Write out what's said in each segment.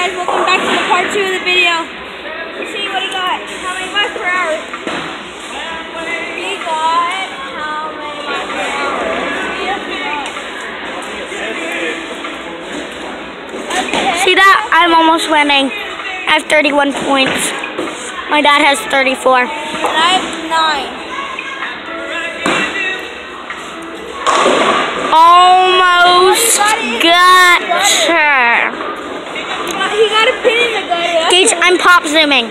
guys, welcome back to the part two of the video. You see what he got? How many miles per hour? He got how many miles per hour? See that? I'm almost winning. I have 31 points. My dad has 34. And I have 9. Pop zooming.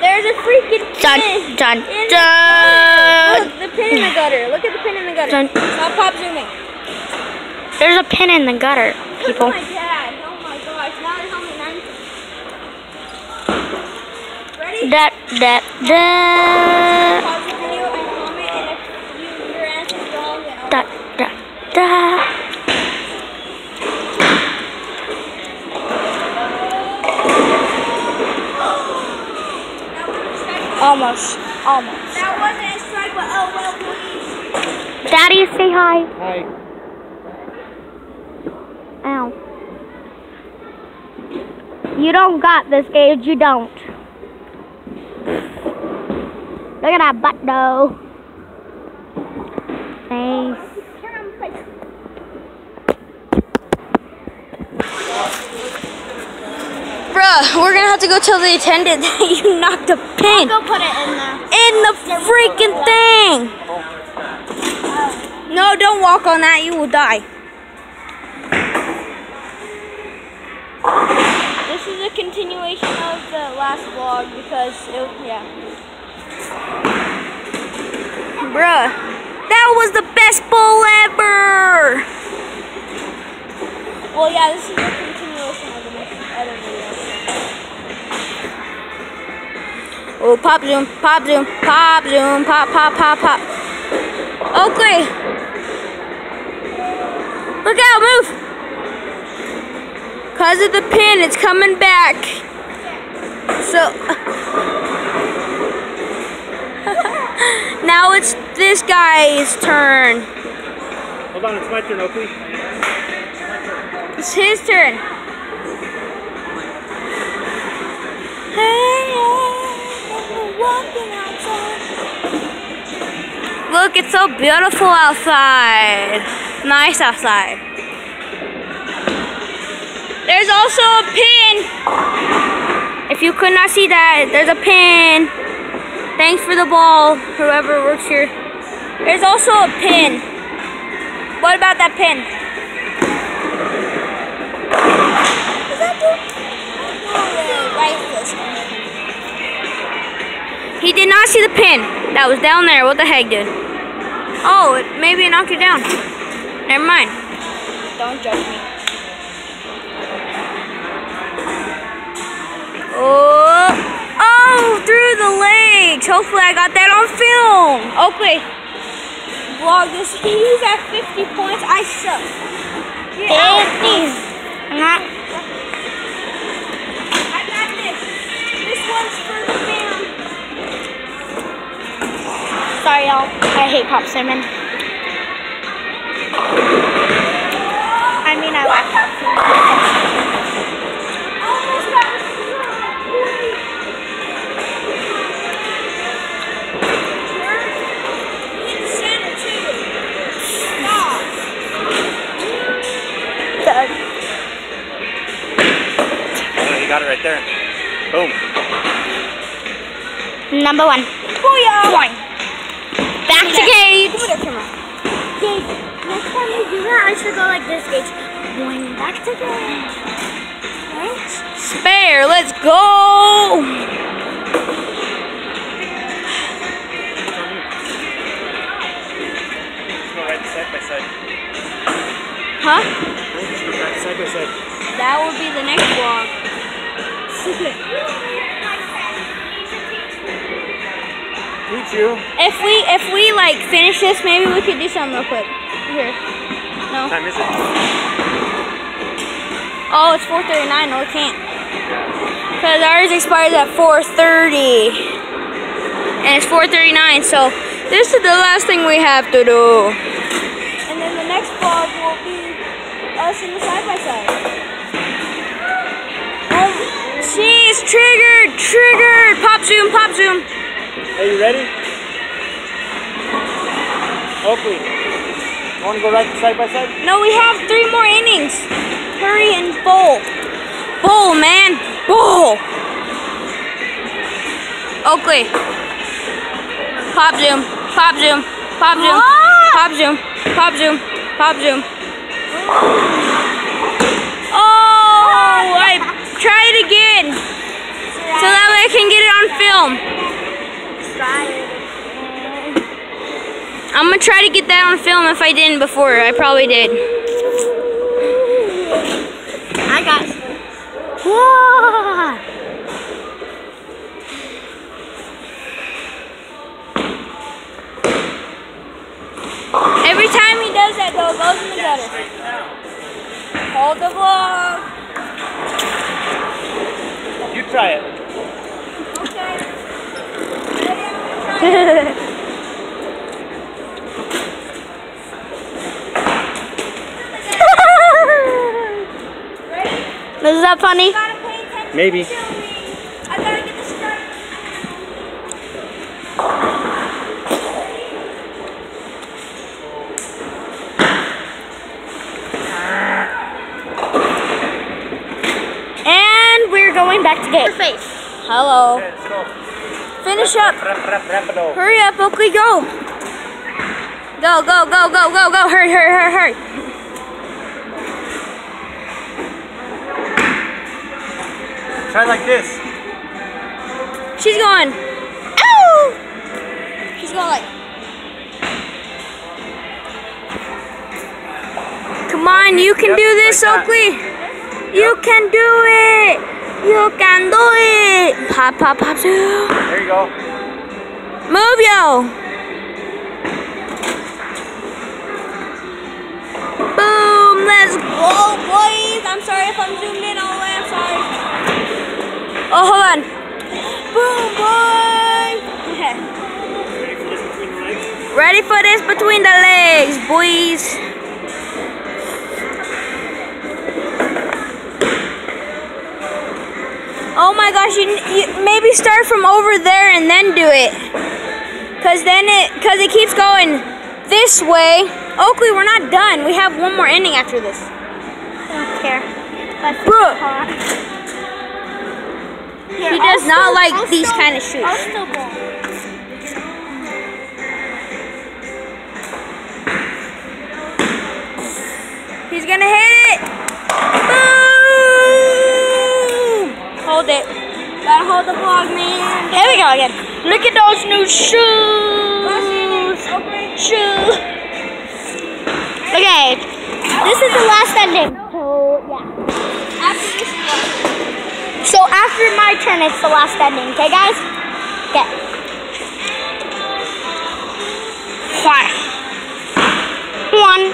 There's a freaking Dun, pin. dun, in dun. Oh, look, the pin in the gutter. Look at the pin in the gutter. Dun. Stop pop zooming. There's a pin in the gutter, people. at my dad. Oh my gosh. Now there's only nine. Ready? Da, da, da. Pause the video and comment, and if you, your answer's wrong, then I'll Da, da, da. That wasn't a strike. Almost. Almost. That wasn't a strike, but oh well, please. Daddy, say hi. Hi. Ow. You don't got this, Gage. You don't. Look at that butt, though. Nice. We're gonna have to go tell the attendant that you knocked a pin Go put it in there. in the freaking thing. No, don't walk on that. You will die. This is a continuation of the last vlog because it, was, yeah. Bruh, that was the best bowl ever. Well, yeah, this is Oh, pop zoom, pop zoom, pop zoom, pop, pop, pop, pop. Oh, okay. Look out, move. Cause of the pin, it's coming back. So. now it's this guy's turn. Hold on, it's my turn, Oakley. It's his turn. It's so beautiful outside. Nice outside. There's also a pin. If you could not see that, there's a pin. Thanks for the ball, whoever works here. There's also a pin. What about that pin? He did not see the pin that was down there. What the heck, dude? Oh, it, maybe it knocked you down. Never mind. Don't judge me. Oh, oh, through the legs. Hopefully, I got that on film. Okay. Vlog this. He's at 50 points. I suck. Get oh. out. 50. Not. Sorry, y'all. I hate pop zooming. I mean, I like pop Almost got it. In center too. Stop. zooming. Oh, you got it right there. Boom. Number one. Booyah. Boing. Back to Gage. Come here, camera. Gage, next time you do that, I should go like this, Gage. Boing. Back to Gage. Right? Spare, let's go. Let's go right side by side. Huh? Let's go right side by side. That will be the next vlog. You. If we if we like finish this, maybe we could do something real quick. Here. No. What time is it? Oh, it's 4:39. No, we can't. Cause ours expires at 4:30, and it's 4:39. So this is the last thing we have to do. And then the next vlog will be us in the side by side. Oh, jeez, triggered, triggered. Pop zoom, pop zoom. Are you ready? Oakley. You want to go right side by side? No, we have three more innings. Hurry and bowl. Bowl, man. Bowl. Oakley. Pop zoom. Pop zoom. Pop zoom. Pop zoom. Pop zoom. Pop zoom. Oh. oh, I try it again. So that way I can get it on film. Try it. I'm gonna try to get that on film if I didn't before. I probably did. I got. Whoa! Every time he does that though, it goes in the gutter. Hold the vlog. You try it. Okay. Is that funny? Maybe. I gotta get the strike. And we're going back to get face. Hello. Okay, let's go. Finish up. Rap, rap, rapido. Hurry up, Oakley, go. Go, go, go, go, go, go. Hurry, hurry, hurry, hurry. Try like this. She's going. Ow! She's going like. Come on, you can Yep, do this, like. Oakley. You can do it. You can do it. Pop, pop, pop. There you go. Move, yo. Boom. Let's go, boys. I'm sorry if I'm zoomed in all the way. I'm sorry. Oh, hold on. Boom. Okay. Ready for this between the legs, boys. Oh my gosh, you, you maybe start from over there and then do it. Cause then it, cause it keeps going this way. Oakley, we're not done. We have one more inning after this. I don't care. But Bruh. He does not like these kind of shoes. I'll. He's gonna hit it. Boom! Hold it. Gotta hold the vlog, man. There we go again. Look at those new shoes. Shoes. Okay. This is the last ending. So yeah. After this is last. So after my turn, it's the last ending. Okay, guys? Okay. Fire. One.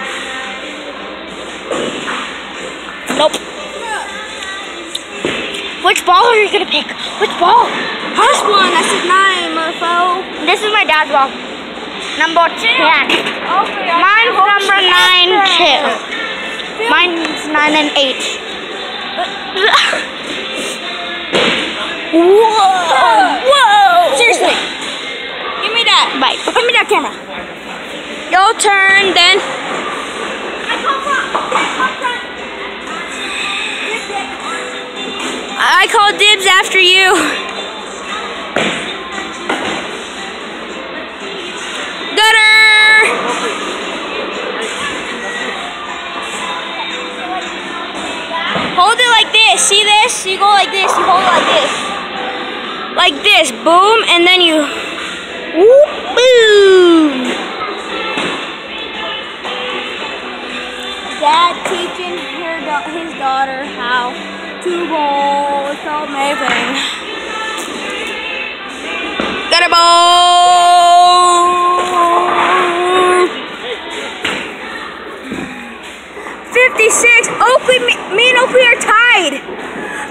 Nope. Which ball are you gonna pick? Which ball? First one, that's his nine, mofo. This is my dad's ball. Number ten. Okay, Mine's number nine too. Mine's nine and eight. Whoa! Whoa! Seriously. Give me that. Bye. Give me that camera. Your turn, then. I call dibs after you. Gutter! Hold it like this. See this? You go like this. You hold it like this. Like this. Boom. And then you. Whoop, boom. Dad teaching her his daughter how to bowl. It's so amazing. Got a ball. 56. Oakley, me, me and Oakley are tied.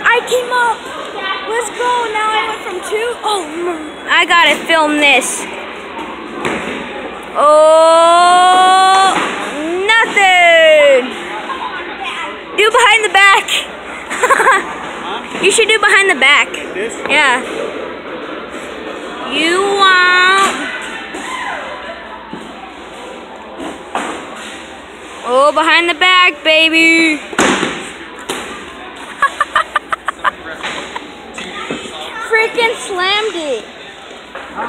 I came up. Let's go. Now from two. Oh, mm. I gotta film this. Oh, nothing. Do behind the back. You should do behind the back. Yeah. You want. Oh, behind the back, baby. Freaking slammed it.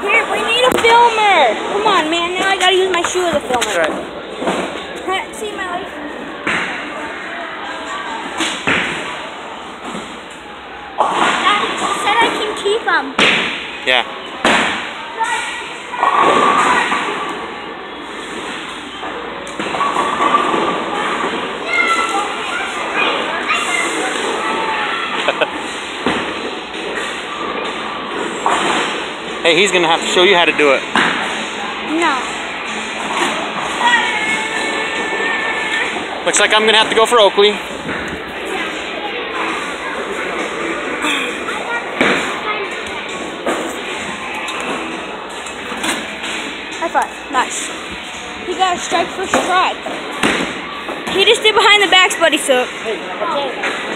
Here, we need a filmer. Come on, man. Now I gotta use my shoe as a filmer. That's right. See my life. Dad said I can keep them. Yeah. Hey, he's gonna have to show you how to do it. No. Looks like I'm gonna have to go for Oakley. High five. Nice. He got a strike for strike. He just did behind the backs, buddy, so. This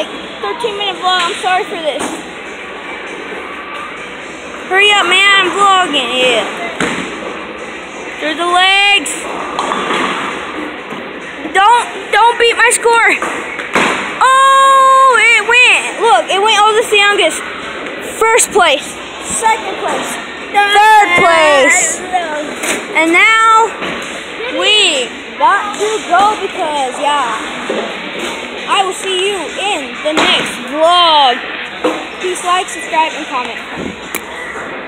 like 13 minute vlog. I'm sorry for this. Hurry up, man. I'm vlogging. Yeah. Through the legs. Don't don't beat my score. Oh, it went. Look, it went oldest to youngest. First place. Second place. Third place. And now we got to go because yeah. I will see you in the next vlog. Please like, subscribe, and comment.